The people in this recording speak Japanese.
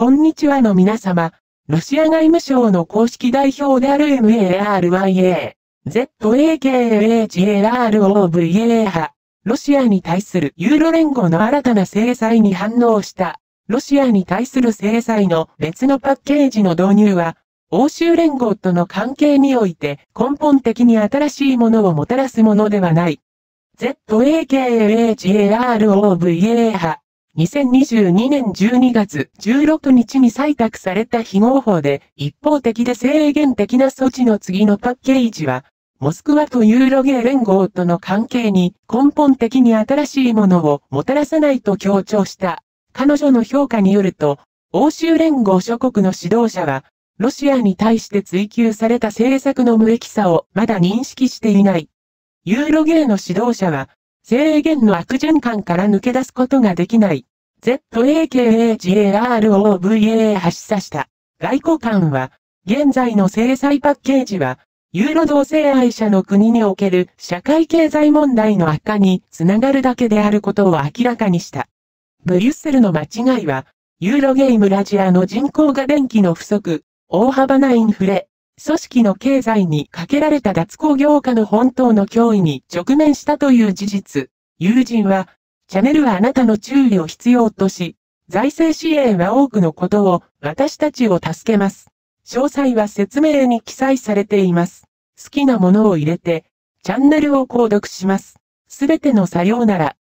こんにちはの皆様、ロシア外務省の公式代表である MARYA、ZAKHAROVA 派、ロシアに対するユーロ連合の新たな制裁に反応した、ロシアに対する制裁の別のパッケージの導入は、欧州連合との関係において根本的に新しいものをもたらすものではない。ZAKHAROVA 派。2022年12月16日に採択された非合法で一方的で制限的な措置の次のパッケージは、モスクワとユーロゲー連合との関係に根本的に新しいものをもたらさないと強調した。彼女の評価によると、欧州連合諸国の指導者は、ロシアに対して追求された政策の無益さをまだ認識していない。ユーロゲーの指導者は、制限の悪循環から抜け出すことができない。ZAKAGAROVA 発射した。外交官は、現在の制裁パッケージは、ユーロ同性愛者の国における社会経済問題の悪化につながるだけであることを明らかにした。ブリュッセルの間違いは、ユーロゲームラジアの人口が電気の不足、大幅なインフレ、組織の経済にかけられた脱工業化の本当の脅威に直面したという事実。友人は、チャネルはあなたの注意を必要とし、財政支援は多くのことを私たちを助けます。詳細は説明に記載されています。好きなものを入れて、チャンネルを購読します。すべてのさようなら。